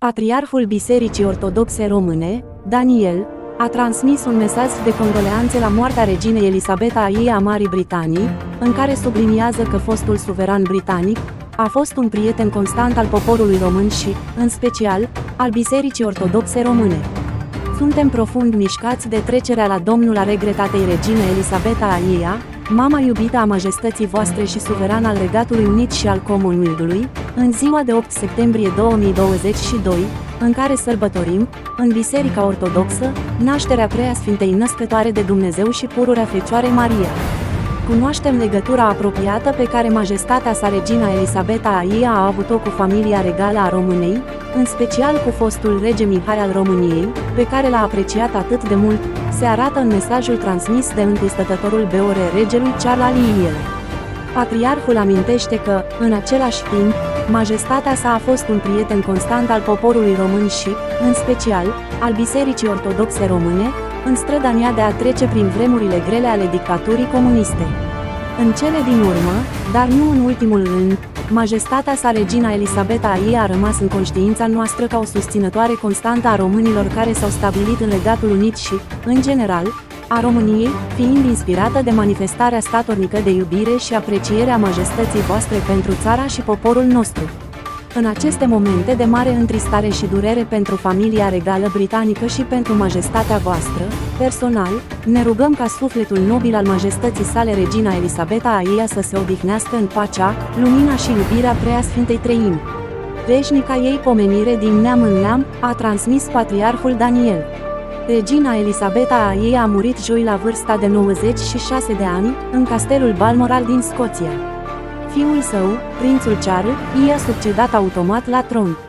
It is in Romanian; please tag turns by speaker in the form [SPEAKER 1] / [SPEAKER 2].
[SPEAKER 1] Patriarhul Bisericii Ortodoxe Române, Daniel, a transmis un mesaj de condoleanțe la moartea reginei Elisabeta I a Marii Britanii, în care subliniază că fostul suveran britanic a fost un prieten constant al poporului român și, în special, al Bisericii Ortodoxe Române. Suntem profund mișcați de trecerea la Domnul a regretatei regine Elisabeta Ia, mama iubită a majestății voastre și suveran al Regatului Unit și al Comunului, în ziua de 8 septembrie 2022, în care sărbătorim, în Biserica Ortodoxă, nașterea preasfintei născătoare de Dumnezeu și pururea Fecioarei Maria. Cunoaștem legătura apropiată pe care majestatea sa regina Elisabeta Aia a avut-o cu familia regală a României, în special cu fostul rege Mihai al României, pe care l-a apreciat atât de mult, se arată în mesajul transmis de întâistătătorul Beore regelui Charles al Patriarhul amintește că, în același timp, majestatea sa a fost un prieten constant al poporului român și, în special, al Bisericii Ortodoxe Române, în strădania de a trece prin vremurile grele ale dictaturii comuniste. În cele din urmă, dar nu în ultimul rând, majestatea sa regina Elisabeta I a rămas în conștiința noastră ca o susținătoare constantă a românilor care s-au stabilit în Regatul Unit și, în general, a României, fiind inspirată de manifestarea statornică de iubire și apreciere a majestății voastre pentru țara și poporul nostru. În aceste momente de mare întristare și durere pentru familia regală britanică și pentru majestatea voastră, personal, ne rugăm ca sufletul nobil al majestății sale regina Elisabeta Aia să se odihnească în pacea, lumina și iubirea preasfintei treimi. Veșnica ei pomenire din neam în neam, a transmis patriarhul Daniel. Regina Elisabeta a ei a murit joi la vârsta de 96 de ani, în castelul Balmoral din Scoția. Fiul său, prințul Charles, i-a succedat automat la tron.